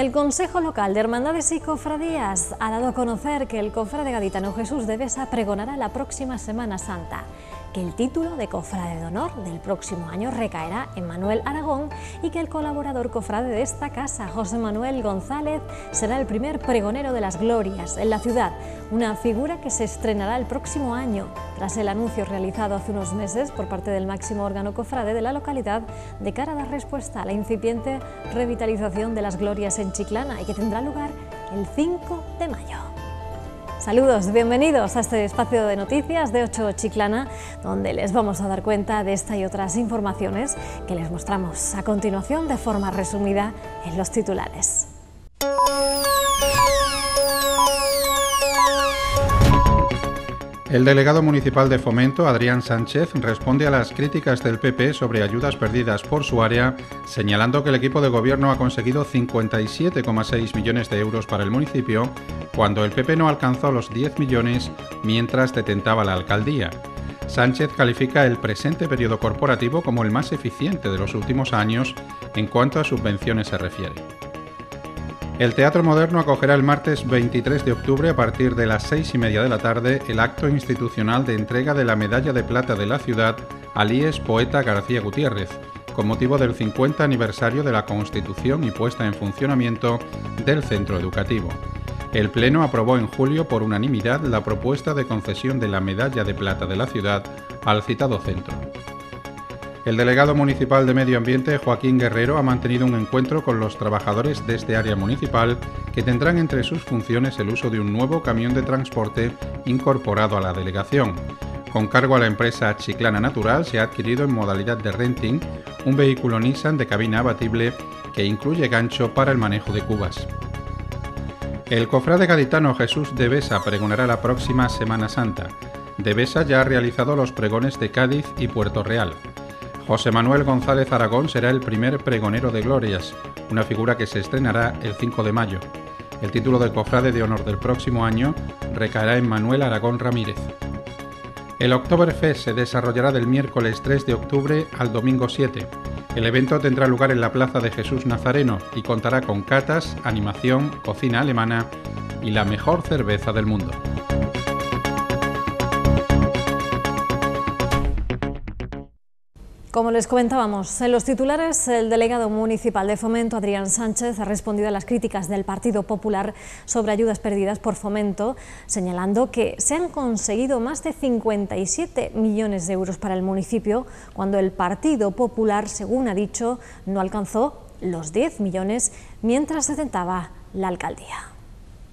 El Consejo Local de Hermandades y Cofradías ha dado a conocer que el cofrade gaditano Jesús de Besa pregonará la próxima Semana Santa que el título de cofrade de honor del próximo año recaerá en Manuel Aragón y que el colaborador cofrade de esta casa, José Manuel González, será el primer pregonero de las glorias en la ciudad, una figura que se estrenará el próximo año, tras el anuncio realizado hace unos meses por parte del máximo órgano cofrade de la localidad de cara a dar respuesta a la incipiente revitalización de las glorias en Chiclana y que tendrá lugar el 5 de mayo. Saludos, bienvenidos a este espacio de noticias de 8 Chiclana, donde les vamos a dar cuenta de esta y otras informaciones que les mostramos a continuación de forma resumida en los titulares. El delegado municipal de Fomento, Adrián Sánchez, responde a las críticas del PP sobre ayudas perdidas por su área, señalando que el equipo de gobierno ha conseguido 57,6 millones de euros para el municipio, cuando el PP no alcanzó los 10 millones mientras detentaba la alcaldía. Sánchez califica el presente periodo corporativo como el más eficiente de los últimos años en cuanto a subvenciones se refiere. El Teatro Moderno acogerá el martes 23 de octubre a partir de las seis y media de la tarde el acto institucional de entrega de la Medalla de Plata de la ciudad a Líes Poeta García Gutiérrez, con motivo del 50 aniversario de la constitución y puesta en funcionamiento del centro educativo. El Pleno aprobó en julio por unanimidad la propuesta de concesión de la Medalla de Plata de la ciudad al citado centro. El delegado municipal de Medio Ambiente, Joaquín Guerrero, ha mantenido un encuentro con los trabajadores de este área municipal que tendrán entre sus funciones el uso de un nuevo camión de transporte incorporado a la delegación. Con cargo a la empresa Chiclana Natural se ha adquirido en modalidad de renting un vehículo Nissan de cabina abatible que incluye gancho para el manejo de cubas. El cofrade gaditano Jesús de Besa pregonará la próxima Semana Santa. De Besa ya ha realizado los pregones de Cádiz y Puerto Real. José Manuel González Aragón será el primer pregonero de glorias, una figura que se estrenará el 5 de mayo. El título de cofrade de honor del próximo año recaerá en Manuel Aragón Ramírez. El Oktoberfest se desarrollará del miércoles 3 de octubre al domingo 7. El evento tendrá lugar en la Plaza de Jesús Nazareno y contará con catas, animación, cocina alemana y la mejor cerveza del mundo. Como les comentábamos en los titulares, el delegado municipal de Fomento, Adrián Sánchez, ha respondido a las críticas del Partido Popular sobre ayudas perdidas por Fomento, señalando que se han conseguido más de 57 millones de euros para el municipio, cuando el Partido Popular, según ha dicho, no alcanzó los 10 millones mientras se tentaba la alcaldía.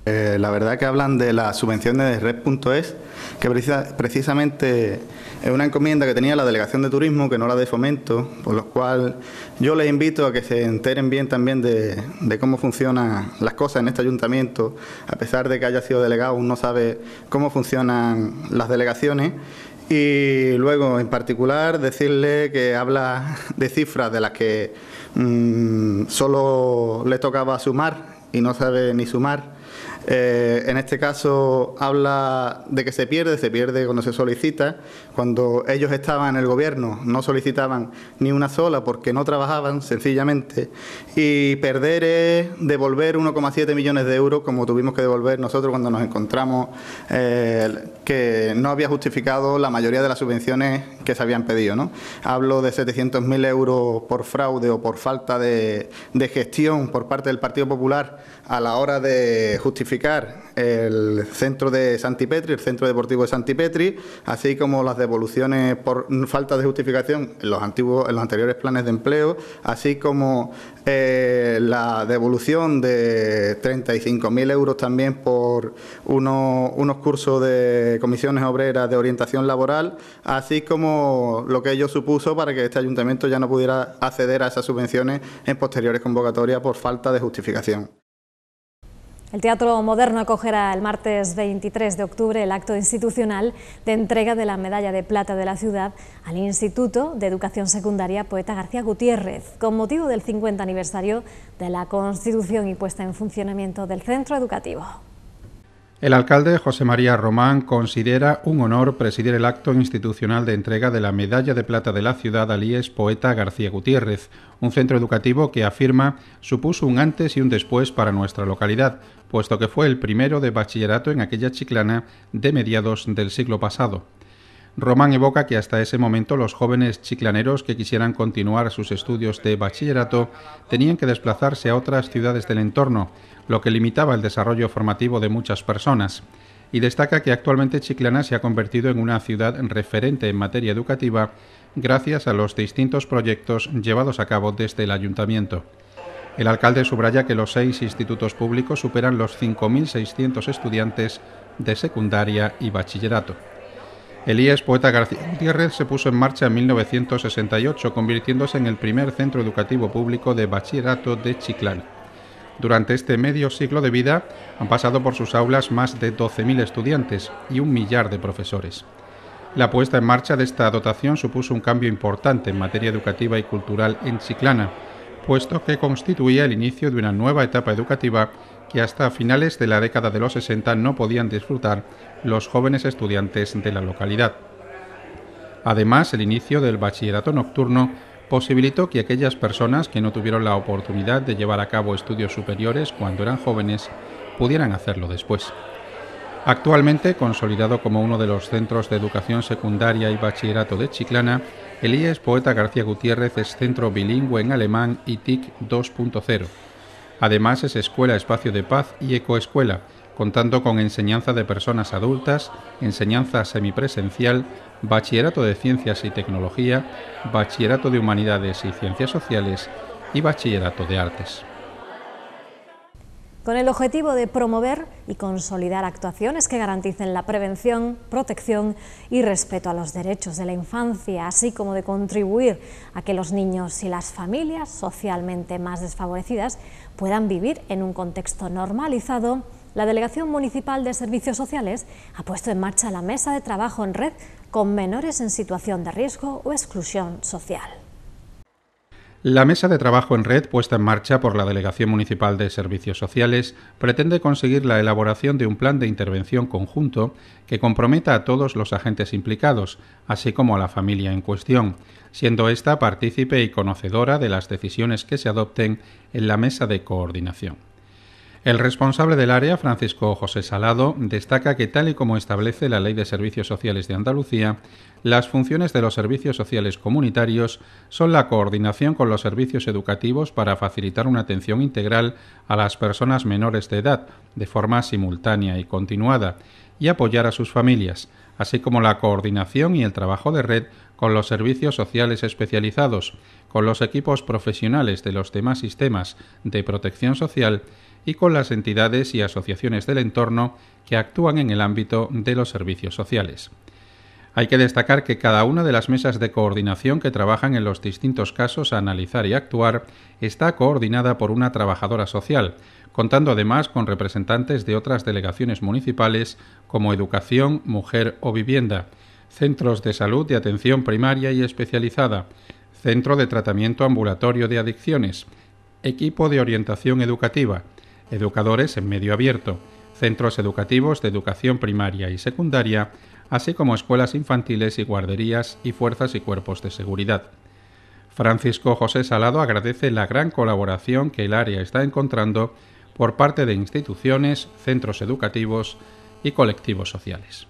Eh, la verdad que hablan de las subvenciones de Red.es, que precisamente es una encomienda que tenía la Delegación de Turismo, que no la de Fomento, por lo cual yo les invito a que se enteren bien también de, cómo funcionan las cosas en este ayuntamiento, a pesar de que haya sido delegado, uno sabe cómo funcionan las delegaciones. Y luego, en particular, decirle que habla de cifras de las que mm, solo le tocaba sumar y no sabe ni sumar eh, en este caso habla de que se pierde, se pierde cuando se solicita. Cuando ellos estaban en el gobierno no solicitaban ni una sola porque no trabajaban sencillamente. Y perder es devolver 1,7 millones de euros como tuvimos que devolver nosotros cuando nos encontramos eh, que no había justificado la mayoría de las subvenciones que se habían pedido. ¿no? Hablo de 700.000 euros por fraude o por falta de gestión por parte del Partido Popular a la hora de justificar el centro de Santipetri, el centro deportivo de Santipetri, así como las devoluciones por falta de justificación en los antiguos, en los anteriores planes de empleo, así como eh, la devolución de 35.000 euros también por unos cursos de comisiones obreras de orientación laboral, así como lo que ello supuso para que este ayuntamiento ya no pudiera acceder a esas subvenciones en posteriores convocatorias por falta de justificación. El Teatro Moderno acogerá el martes 23 de octubre el acto institucional de entrega de la Medalla de Plata de la ciudad al Instituto de Educación Secundaria Poeta García Gutiérrez, con motivo del 50 aniversario de la Constitución y puesta en funcionamiento del centro educativo. El alcalde José María Román considera un honor presidir el acto institucional de entrega de la Medalla de Plata de la ciudad al IES Poeta García Gutiérrez, un centro educativo que afirma supuso un antes y un después para nuestra localidad, puesto que fue el primero de bachillerato en aquella chiclana de mediados del siglo pasado. Román evoca que hasta ese momento los jóvenes chiclaneros que quisieran continuar sus estudios de bachillerato tenían que desplazarse a otras ciudades del entorno, lo que limitaba el desarrollo formativo de muchas personas. Y destaca que actualmente Chiclana se ha convertido en una ciudad referente en materia educativa gracias a los distintos proyectos llevados a cabo desde el ayuntamiento. El alcalde subraya que los seis institutos públicos superan los 5.600 estudiantes de secundaria y bachillerato. Elías Poeta García Gutiérrez se puso en marcha en 1968, convirtiéndose en el primer centro educativo público de bachillerato de Chiclana. Durante este medio siglo de vida han pasado por sus aulas más de 12.000 estudiantes y un millar de profesores. La puesta en marcha de esta dotación supuso un cambio importante en materia educativa y cultural en Chiclana, puesto que constituía el inicio de una nueva etapa educativa que hasta finales de la década de los 60 no podían disfrutar los jóvenes estudiantes de la localidad. Además, el inicio del bachillerato nocturno posibilitó que aquellas personas que no tuvieron la oportunidad de llevar a cabo estudios superiores cuando eran jóvenes pudieran hacerlo después. Actualmente, consolidado como uno de los centros de educación secundaria y bachillerato de Chiclana, el IES Poeta García Gutiérrez es centro bilingüe en alemán y TIC 2.0 Además es escuela espacio de paz y ecoescuela, contando con enseñanza de personas adultas, enseñanza semipresencial, bachillerato de ciencias y tecnología, bachillerato de humanidades y ciencias sociales y bachillerato de artes con el objetivo de promover y consolidar actuaciones que garanticen la prevención, protección y respeto a los derechos de la infancia, así como de contribuir a que los niños y las familias socialmente más desfavorecidas puedan vivir en un contexto normalizado, la Delegación Municipal de Servicios Sociales ha puesto en marcha la mesa de trabajo en red con menores en situación de riesgo o exclusión social. La mesa de trabajo en red puesta en marcha por la Delegación Municipal de Servicios Sociales pretende conseguir la elaboración de un plan de intervención conjunto que comprometa a todos los agentes implicados, así como a la familia en cuestión, siendo ésta partícipe y conocedora de las decisiones que se adopten en la mesa de coordinación. El responsable del área, Francisco José Salado, destaca que tal y como establece la Ley de Servicios Sociales de Andalucía, las funciones de los servicios sociales comunitarios son la coordinación con los servicios educativos para facilitar una atención integral a las personas menores de edad de forma simultánea y continuada y apoyar a sus familias, así como la coordinación y el trabajo de red con los servicios sociales especializados, con los equipos profesionales de los demás sistemas de protección social y con las entidades y asociaciones del entorno que actúan en el ámbito de los servicios sociales. Hay que destacar que cada una de las mesas de coordinación que trabajan en los distintos casos a analizar y actuar está coordinada por una trabajadora social, contando además con representantes de otras delegaciones municipales como Educación, Mujer o Vivienda, centros de salud de atención primaria y especializada, centro de tratamiento ambulatorio de adicciones, equipo de orientación educativa, educadores en medio abierto, centros educativos de educación primaria y secundaria, así como escuelas infantiles y guarderías y fuerzas y cuerpos de seguridad. Francisco José Salado agradece la gran colaboración que el área está encontrando por parte de instituciones, centros educativos y colectivos sociales.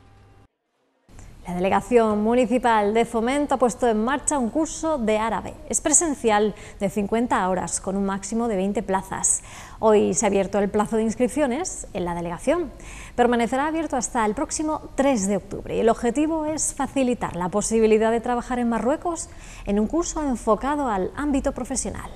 La Delegación Municipal de Fomento ha puesto en marcha un curso de árabe. Es presencial de 50 horas con un máximo de 20 plazas. Hoy se ha abierto el plazo de inscripciones en la delegación. Permanecerá abierto hasta el próximo 3 de octubre el objetivo es facilitar la posibilidad de trabajar en Marruecos en un curso enfocado al ámbito profesional.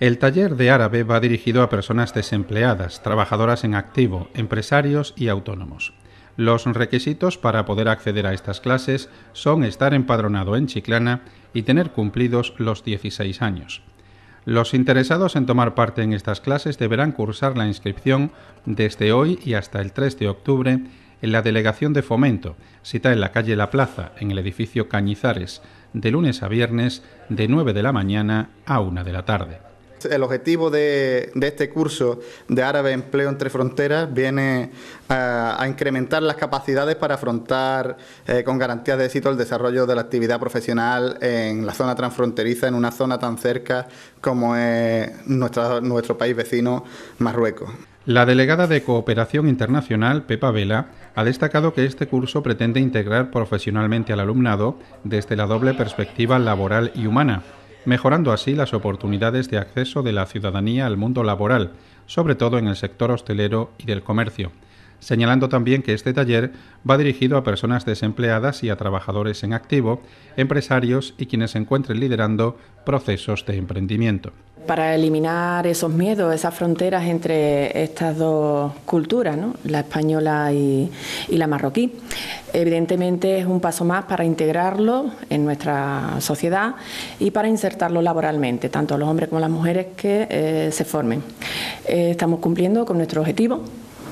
El taller de árabe va dirigido a personas desempleadas, trabajadoras en activo, empresarios y autónomos. Los requisitos para poder acceder a estas clases son estar empadronado en Chiclana y tener cumplidos los 16 años. Los interesados en tomar parte en estas clases deberán cursar la inscripción desde hoy y hasta el 3 de octubre en la Delegación de Fomento, cita en la calle La Plaza, en el edificio Cañizares, de lunes a viernes de 9 de la mañana a 1 de la tarde. El objetivo de, este curso de árabe empleo entre fronteras viene a, incrementar las capacidades para afrontar eh, con garantías de éxito el desarrollo de la actividad profesional en la zona transfronteriza, en una zona tan cerca como es nuestro país vecino, Marruecos. La delegada de Cooperación Internacional, Pepa Vela, ha destacado que este curso pretende integrar profesionalmente al alumnado desde la doble perspectiva laboral y humana, mejorando así las oportunidades de acceso de la ciudadanía al mundo laboral, sobre todo en el sector hostelero y del comercio, señalando también que este taller va dirigido a personas desempleadas y a trabajadores en activo, empresarios y quienes se encuentren liderando procesos de emprendimiento para eliminar esos miedos, esas fronteras entre estas dos culturas, la española y, la marroquí. Evidentemente es un paso más para integrarlo en nuestra sociedad y para insertarlo laboralmente, tanto los hombres como las mujeres que eh, se formen. Eh, estamos cumpliendo con nuestro objetivo.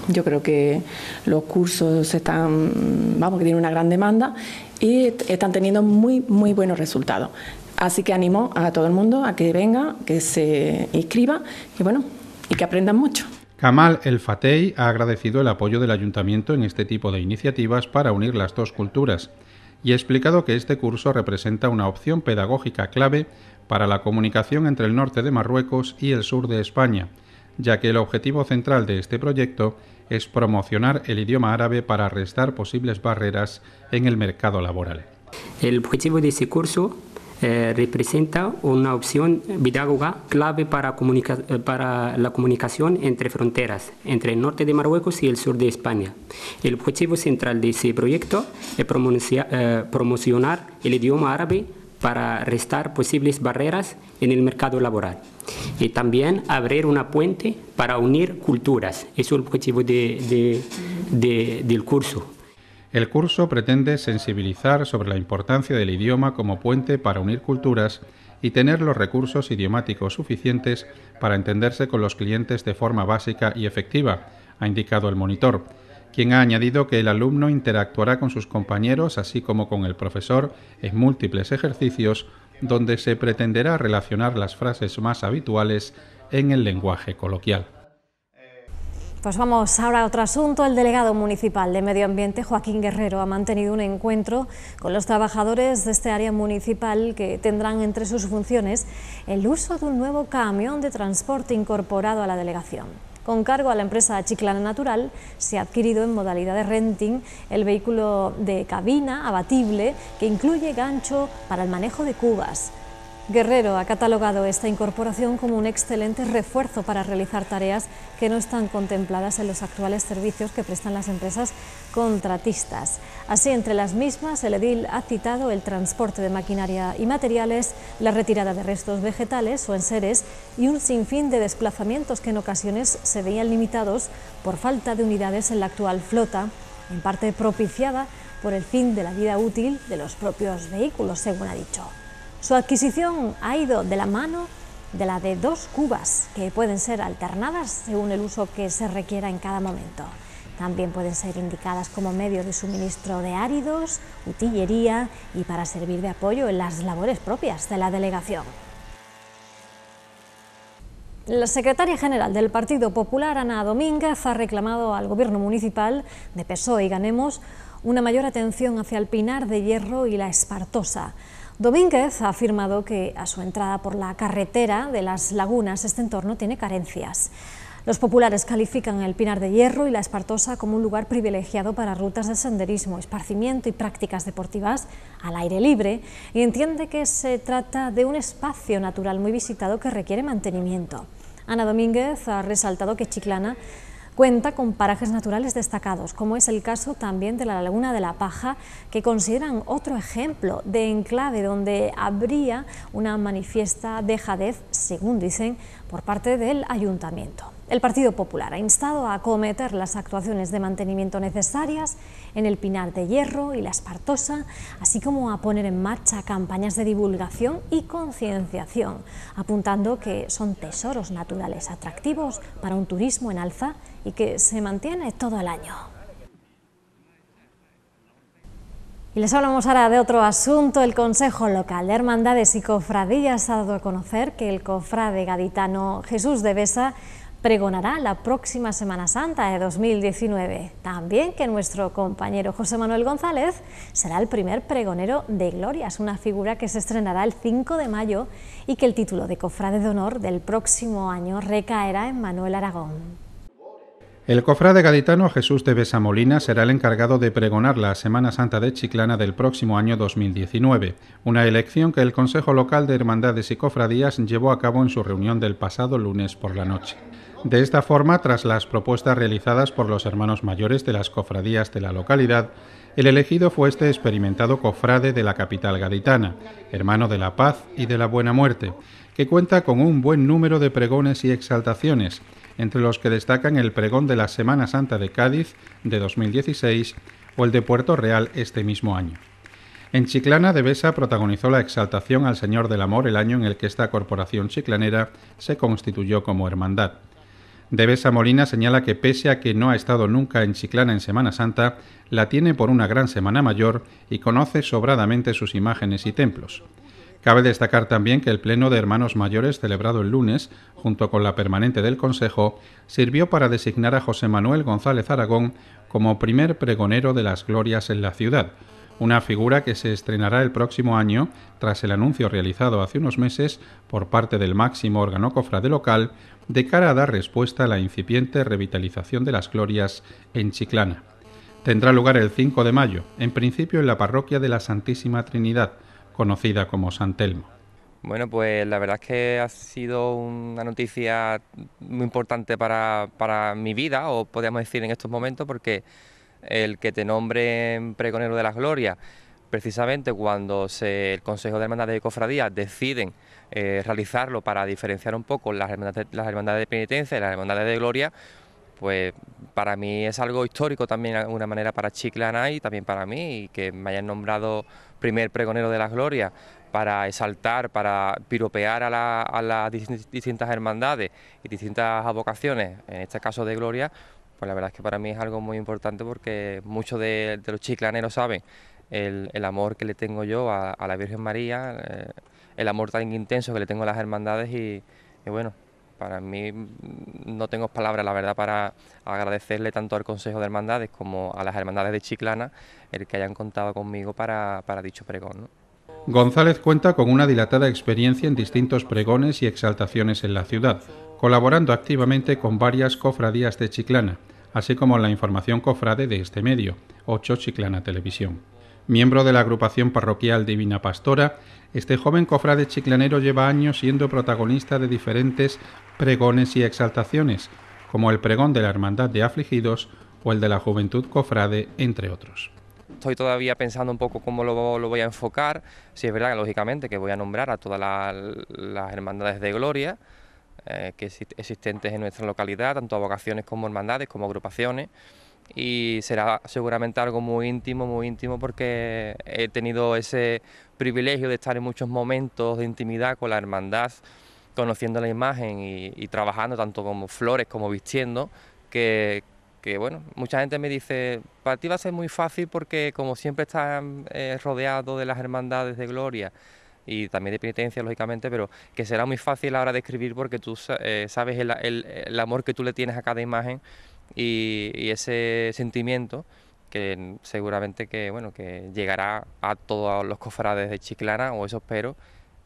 Yo creo que los cursos están, vamos, que tienen una gran demanda y están teniendo muy, muy buenos resultados. Así que animo a todo el mundo a que venga, que se inscriba y bueno, y que aprendan mucho. Kamal El Fatey ha agradecido el apoyo del ayuntamiento en este tipo de iniciativas para unir las dos culturas y ha explicado que este curso representa una opción pedagógica clave para la comunicación entre el norte de Marruecos y el sur de España, ya que el objetivo central de este proyecto es promocionar el idioma árabe para restar posibles barreras en el mercado laboral. El objetivo de este curso eh, representa una opción pedagoga clave para, eh, para la comunicación entre fronteras, entre el norte de Marruecos y el sur de España. El objetivo central de ese proyecto es eh, promocionar el idioma árabe para restar posibles barreras en el mercado laboral y también abrir una puente para unir culturas. Es el objetivo de, del curso. El curso pretende sensibilizar sobre la importancia del idioma como puente para unir culturas y tener los recursos idiomáticos suficientes para entenderse con los clientes de forma básica y efectiva, ha indicado el monitor, quien ha añadido que el alumno interactuará con sus compañeros así como con el profesor en múltiples ejercicios donde se pretenderá relacionar las frases más habituales en el lenguaje coloquial. Pues vamos ahora a otro asunto. El delegado municipal de Medio Ambiente, Joaquín Guerrero, ha mantenido un encuentro con los trabajadores de este área municipal que tendrán entre sus funciones el uso de un nuevo camión de transporte incorporado a la delegación. Con cargo a la empresa Chiclana Natural, se ha adquirido en modalidad de renting el vehículo de cabina abatible que incluye gancho para el manejo de cubas, Guerrero ha catalogado esta incorporación como un excelente refuerzo para realizar tareas que no están contempladas en los actuales servicios que prestan las empresas contratistas. Así, entre las mismas, el edil ha citado el transporte de maquinaria y materiales, la retirada de restos vegetales o enseres y un sinfín de desplazamientos que en ocasiones se veían limitados por falta de unidades en la actual flota, en parte propiciada por el fin de la vida útil de los propios vehículos, según ha dicho. Su adquisición ha ido de la mano de la de dos cubas que pueden ser alternadas según el uso que se requiera en cada momento. También pueden ser indicadas como medio de suministro de áridos, utillería y para servir de apoyo en las labores propias de la delegación. La secretaria general del Partido Popular, Ana Domínguez, ha reclamado al Gobierno municipal de PSOE y Ganemos una mayor atención hacia el Pinar de Hierro y la Espartosa. Domínguez ha afirmado que a su entrada por la carretera de las lagunas este entorno tiene carencias. Los populares califican el Pinar de Hierro y la Espartosa como un lugar privilegiado para rutas de senderismo, esparcimiento y prácticas deportivas al aire libre y entiende que se trata de un espacio natural muy visitado que requiere mantenimiento. Ana Domínguez ha resaltado que Chiclana Cuenta con parajes naturales destacados, como es el caso también de la Laguna de la Paja, que consideran otro ejemplo de enclave donde habría una manifiesta dejadez, según dicen, por parte del ayuntamiento. El Partido Popular ha instado a acometer las actuaciones de mantenimiento necesarias en el Pinar de Hierro y la Espartosa, así como a poner en marcha campañas de divulgación y concienciación, apuntando que son tesoros naturales atractivos para un turismo en alza y que se mantiene todo el año. Y les hablamos ahora de otro asunto. El Consejo Local de Hermandades y Cofradías ha dado a conocer que el cofrade gaditano Jesús de Besa pregonará la próxima Semana Santa de 2019. También que nuestro compañero José Manuel González será el primer pregonero de Glorias, una figura que se estrenará el 5 de mayo y que el título de cofrade de honor del próximo año recaerá en Manuel Aragón. El cofrade gaditano Jesús de Besamolina será el encargado de pregonar la Semana Santa de Chiclana del próximo año 2019, una elección que el Consejo Local de Hermandades y Cofradías llevó a cabo en su reunión del pasado lunes por la noche. De esta forma, tras las propuestas realizadas por los hermanos mayores de las cofradías de la localidad, el elegido fue este experimentado cofrade de la capital gaditana, hermano de la paz y de la buena muerte, que cuenta con un buen número de pregones y exaltaciones, entre los que destacan el pregón de la Semana Santa de Cádiz de 2016 o el de Puerto Real este mismo año. En Chiclana, de Besa protagonizó la exaltación al Señor del Amor el año en el que esta corporación chiclanera se constituyó como hermandad. De Besa Molina señala que pese a que no ha estado nunca en Chiclana en Semana Santa, la tiene por una gran Semana Mayor y conoce sobradamente sus imágenes y templos. Cabe destacar también que el Pleno de Hermanos Mayores celebrado el lunes, junto con la permanente del Consejo, sirvió para designar a José Manuel González Aragón como primer pregonero de las glorias en la ciudad, una figura que se estrenará el próximo año tras el anuncio realizado hace unos meses por parte del máximo órgano cofrade local de cara a dar respuesta a la incipiente revitalización de las glorias en Chiclana. Tendrá lugar el 5 de mayo, en principio en la parroquia de la Santísima Trinidad, conocida como San Telmo. Bueno, pues la verdad es que ha sido una noticia muy importante para, mi vida, o podríamos decir en estos momentos, porque el que te nombre pregonero de las glorias, precisamente cuando el Consejo de Hermandades de Cofradía deciden eh, realizarlo para diferenciar un poco las hermandades, las hermandades de penitencia y las hermandades de gloria, pues para mí es algo histórico también alguna manera para Chiclana y también para mí, y que me hayan nombrado primer pregonero de las glorias para exaltar, para piropear a, las distintas hermandades y distintas vocaciones, en este caso de gloria, pues la verdad es que para mí es algo muy importante porque muchos de, los chiclaneros saben el, amor que le tengo yo a, la Virgen María, eh, el amor tan intenso que le tengo a las hermandades y bueno, para mí mm, no tengo palabras, la verdad, para agradecerle tanto al Consejo de Hermandades como a las Hermandades de Chiclana el que hayan contado conmigo para, dicho pregón. González cuenta con una dilatada experiencia en distintos pregones y exaltaciones en la ciudad, colaborando activamente con varias cofradías de Chiclana, así como la información cofrade de este medio, 8 Chiclana Televisión. Miembro de la agrupación parroquial Divina Pastora, este joven cofrade chiclanero lleva años siendo protagonista de diferentes pregones y exaltaciones, como el pregón de la Hermandad de Afligidos o el de la Juventud Cofrade, entre otros. Estoy todavía pensando un poco cómo lo, voy a enfocar. Si es verdad, lógicamente, que voy a nombrar a todas las hermandades de gloria eh, que existentes en nuestra localidad, tanto a vocaciones como hermandades, como agrupaciones. Y será seguramente algo muy íntimo, muy íntimo porque he tenido ese privilegio de estar en muchos momentos de intimidad con la hermandad, conociendo la imagen y, trabajando tanto como flores como vistiendo, que, bueno, mucha gente me dice, para ti va a ser muy fácil porque como siempre estás eh, rodeado de las hermandades de gloria y también de penitencia, lógicamente, pero que será muy fácil ahora de escribir porque tú eh, sabes el amor que tú le tienes a cada imagen y, ese sentimiento que seguramente que bueno que llegará a todos los cofrades de Chiclana o eso espero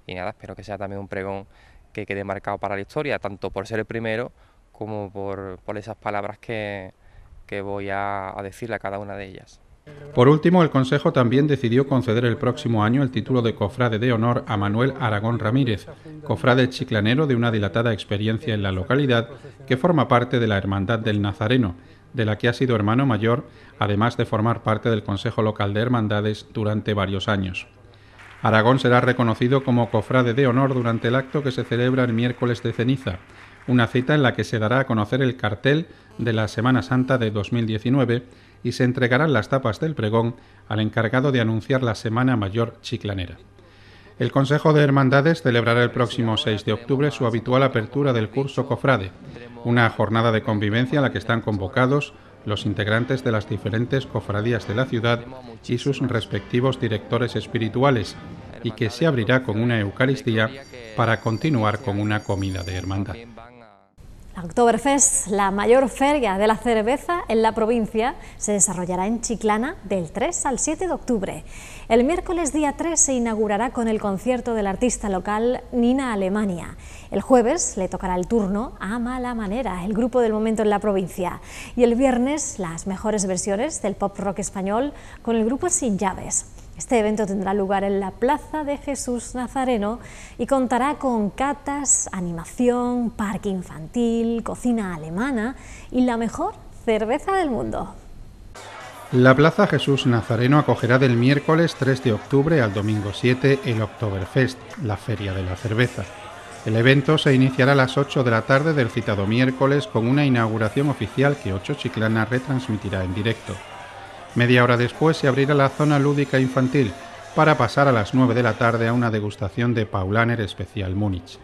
y nada espero que sea también un pregón que quede marcado para la historia tanto por ser el primero como por, esas palabras que, voy a decirle a cada una de ellas. Por último, el Consejo también decidió conceder el próximo año el título de cofrade de honor a Manuel Aragón Ramírez, cofrade chiclanero de una dilatada experiencia en la localidad que forma parte de la Hermandad del Nazareno, de la que ha sido hermano mayor, además de formar parte del Consejo Local de Hermandades durante varios años. Aragón será reconocido como cofrade de honor durante el acto que se celebra el miércoles de ceniza, una cita en la que se dará a conocer el cartel de la Semana Santa de 2019 y se entregarán las tapas del pregón al encargado de anunciar la Semana Mayor Chiclanera. El Consejo de Hermandades celebrará el próximo 6 de octubre su habitual apertura del curso Cofrade, una jornada de convivencia a la que están convocados los integrantes de las diferentes cofradías de la ciudad y sus respectivos directores espirituales, y que se abrirá con una Eucaristía para continuar con una comida de hermandad. Oktoberfest, la mayor feria de la cerveza en la provincia, se desarrollará en Chiclana del 3 al 7 de octubre. El miércoles día 3 se inaugurará con el concierto del artista local Nina Alemania. El jueves le tocará el turno a Mala Manera, el grupo del momento en la provincia. Y el viernes las mejores versiones del pop rock español con el grupo Sin Llaves. Este evento tendrá lugar en la Plaza de Jesús Nazareno y contará con catas, animación, parque infantil, cocina alemana y la mejor cerveza del mundo. La Plaza Jesús Nazareno acogerá del miércoles 3 de octubre al domingo 7 el Oktoberfest, la Feria de la Cerveza. El evento se iniciará a las 8 de la tarde del citado miércoles con una inauguración oficial que 8 Chiclana retransmitirá en directo. Media hora después se abrirá la zona lúdica infantil para pasar a las 9 de la tarde a una degustación de Paulaner Especial Múnich.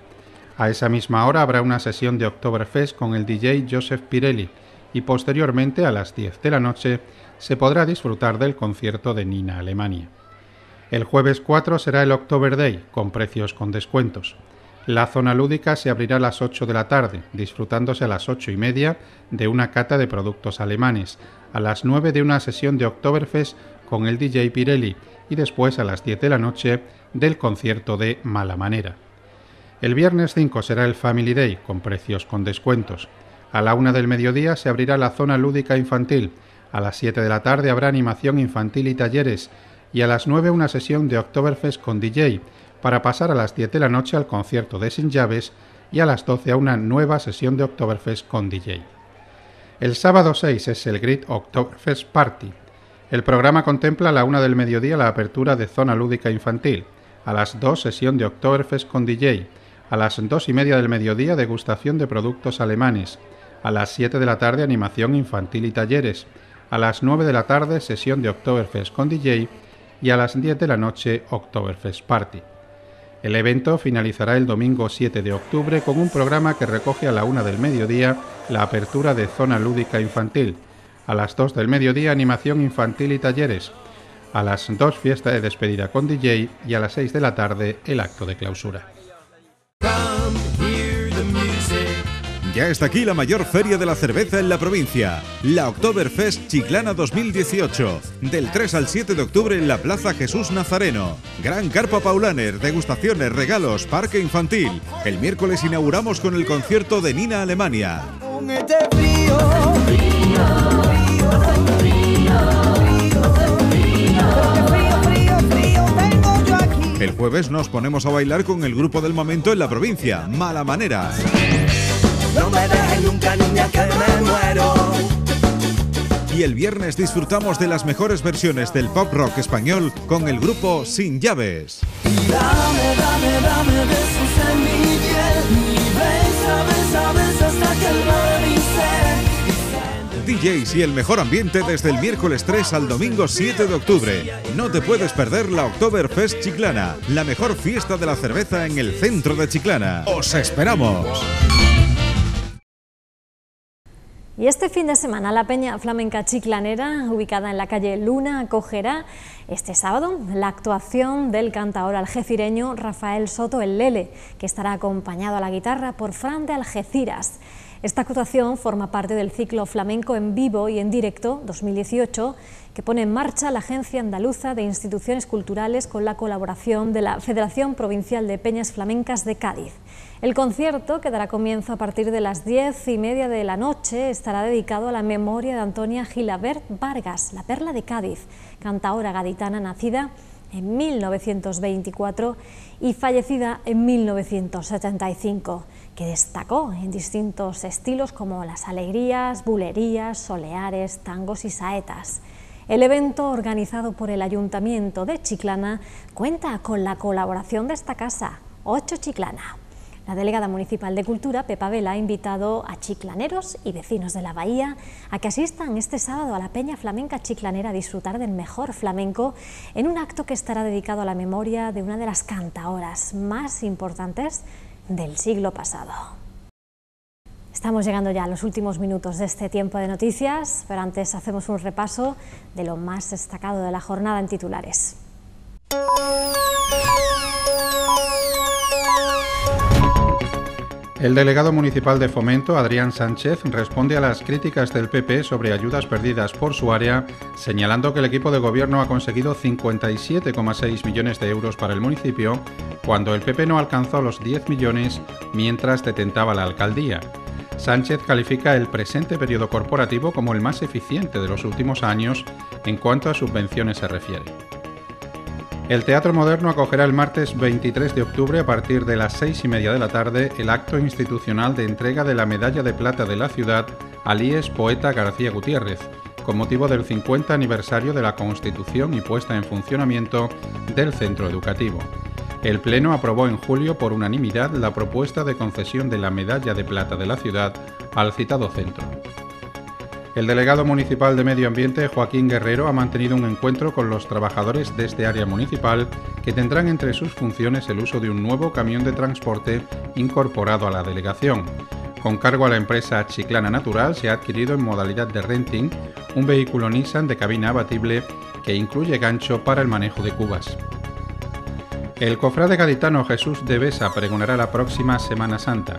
A esa misma hora habrá una sesión de Oktoberfest con el DJ Joseph Pirelli y posteriormente a las 10 de la noche se podrá disfrutar del concierto de Nina Alemania. El jueves 4 será el October Day con precios con descuentos. La zona lúdica se abrirá a las 8 de la tarde, disfrutándose a las 8 y media de una cata de productos alemanes, a las 9 de una sesión de Oktoberfest con el DJ Pirelli y después a las 10 de la noche del concierto de Mala Manera. El viernes 5 será el Family Day con precios con descuentos. A la 1 del mediodía se abrirá la zona lúdica infantil. A las 7 de la tarde habrá animación infantil y talleres. Y a las 9 una sesión de Oktoberfest con DJ para pasar a las 10 de la noche al concierto de Sin Llaves y a las 12 a una nueva sesión de Oktoberfest con DJ. El sábado 6 es el Grid Oktoberfest Party. El programa contempla a la una del mediodía la apertura de zona lúdica infantil, a las 2 sesión de Oktoberfest con DJ, a las dos y media del mediodía degustación de productos alemanes, a las 7 de la tarde animación infantil y talleres, a las 9 de la tarde sesión de Oktoberfest con DJ y a las 10 de la noche Oktoberfest Party. El evento finalizará el domingo 7 de octubre con un programa que recoge a la una del mediodía la apertura de zona lúdica infantil, a las 2 del mediodía animación infantil y talleres, a las 2 fiesta de despedida con DJ y a las 6 de la tarde el acto de clausura. Ya está aquí la mayor feria de la cerveza en la provincia, la Oktoberfest Chiclana 2018, del 3 al 7 de octubre en la Plaza Jesús Nazareno. Gran carpa paulaner, degustaciones, regalos, parque infantil. El miércoles inauguramos con el concierto de Nina Alemania. El jueves nos ponemos a bailar con el grupo del momento en la provincia, Mala Manera. No me dejes nunca, niña, que me muero. Y el viernes disfrutamos de las mejores versiones del pop rock español con el grupo Sin Llaves. Dame, dame, dame besos en mi piel y besa, besa, besa hasta que el mar DJs y el mejor ambiente desde el miércoles 3 al domingo 7 de octubre. No te puedes perder la Oktoberfest Chiclana, la mejor fiesta de la cerveza en el centro de Chiclana. ¡Os esperamos! Y este fin de semana la Peña Flamenca Chiclanera, ubicada en la calle Luna, acogerá este sábado la actuación del cantaor algecireño Rafael Soto el Lele, que estará acompañado a la guitarra por Fran de Algeciras. Esta actuación forma parte del ciclo Flamenco en vivo y en directo 2018 que pone en marcha la Agencia Andaluza de Instituciones Culturales con la colaboración de la Federación Provincial de Peñas Flamencas de Cádiz. El concierto, que dará comienzo a partir de las diez y media de la noche, estará dedicado a la memoria de Antonia Gilabert Vargas, la perla de Cádiz, cantaora gaditana nacida en 1924 y fallecida en 1975, que destacó en distintos estilos como las alegrías, bulerías, soleares, tangos y saetas. El evento, organizado por el Ayuntamiento de Chiclana, cuenta con la colaboración de esta casa, Ocho Chiclana. La delegada municipal de Cultura, Pepa Vela, ha invitado a chiclaneros y vecinos de la Bahía a que asistan este sábado a la Peña Flamenca Chiclanera a disfrutar del mejor flamenco en un acto que estará dedicado a la memoria de una de las cantaoras más importantes del siglo pasado. Estamos llegando ya a los últimos minutos de este tiempo de noticias, pero antes hacemos un repaso de lo más destacado de la jornada en titulares. El delegado municipal de Fomento, Adrián Sánchez, responde a las críticas del PP sobre ayudas perdidas por su área, señalando que el equipo de gobierno ha conseguido 57,6 millones de euros para el municipio, cuando el PP no alcanzó los 10 millones mientras detentaba la alcaldía. Sánchez califica el presente periodo corporativo como el más eficiente de los últimos años en cuanto a subvenciones se refiere. El Teatro Moderno acogerá el martes 23 de octubre a partir de las seis y media de la tarde el acto institucional de entrega de la Medalla de Plata de la ciudad a Líes Poeta García Gutiérrez, con motivo del 50 aniversario de la constitución y puesta en funcionamiento del centro educativo. El Pleno aprobó en julio por unanimidad la propuesta de concesión de la Medalla de Plata de la ciudad al citado centro. El delegado municipal de Medio Ambiente, Joaquín Guerrero, ha mantenido un encuentro con los trabajadores de este área municipal que tendrán entre sus funciones el uso de un nuevo camión de transporte incorporado a la delegación. Con cargo a la empresa Chiclana Natural se ha adquirido en modalidad de renting un vehículo Nissan de cabina abatible que incluye gancho para el manejo de cubas. El cofrade gaditano Jesús de Besa pregonará la próxima Semana Santa.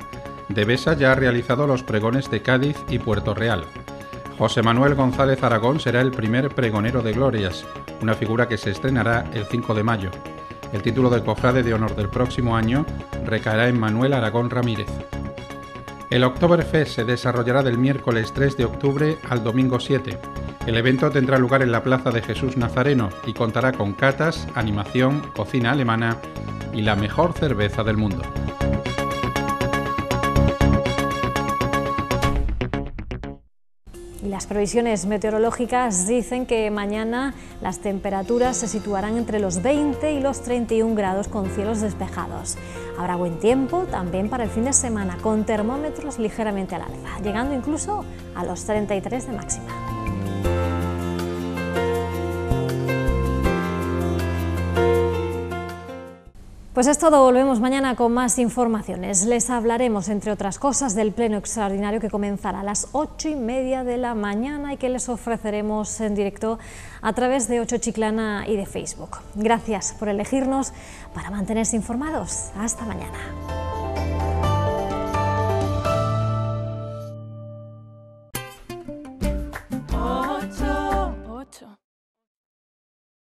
De Besa ya ha realizado los pregones de Cádiz y Puerto Real. José Manuel González Aragón será el primer pregonero de Glorias, una figura que se estrenará el 5 de mayo. El título del cofrade de honor del próximo año recaerá en Manuel Aragón Ramírez. El Oktoberfest se desarrollará del miércoles 3 de octubre al domingo 7. El evento tendrá lugar en la Plaza de Jesús Nazareno y contará con catas, animación, cocina alemana y la mejor cerveza del mundo. Las previsiones meteorológicas dicen que mañana las temperaturas se situarán entre los 20 y los 31 grados con cielos despejados. Habrá buen tiempo también para el fin de semana con termómetros ligeramente al alza, llegando incluso a los 33 de máxima. Pues es todo, volvemos mañana con más informaciones. Les hablaremos, entre otras cosas, del pleno extraordinario que comenzará a las ocho y media de la mañana y que les ofreceremos en directo a través de Ocho Chiclana y de Facebook. Gracias por elegirnos para mantenerse informados. Hasta mañana.